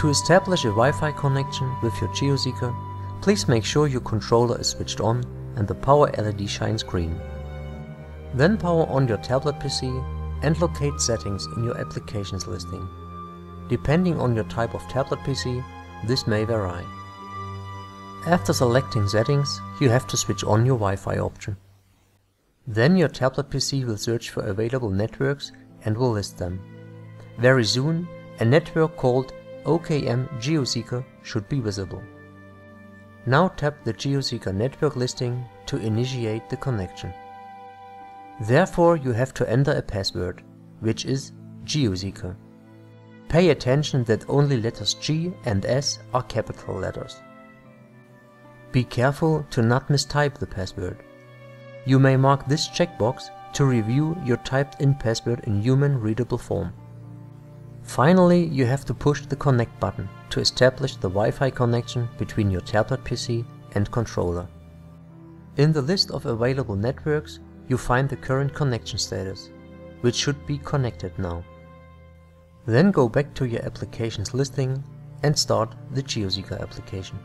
To establish a Wi-Fi connection with your GeoSeeker, please make sure your controller is switched on and the power LED shines green. Then power on your tablet PC and locate settings in your applications listing. Depending on your type of tablet PC, this may vary. After selecting settings, you have to switch on your Wi-Fi option. Then your tablet PC will search for available networks and will list them. Very soon, a network called OKM GeoSeeker should be visible. Now tap the GeoSeeker network listing to initiate the connection. Therefore you have to enter a password, which is GeoSeeker. Pay attention that only letters G and S are capital letters. Be careful to not mistype the password. You may mark this checkbox to review your typed in password in human readable form. Finally, you have to push the connect button to establish the Wi-Fi connection between your tablet PC and controller. In the list of available networks, you find the current connection status, which should be connected now. Then go back to your applications listing and start the GeoSeeker application.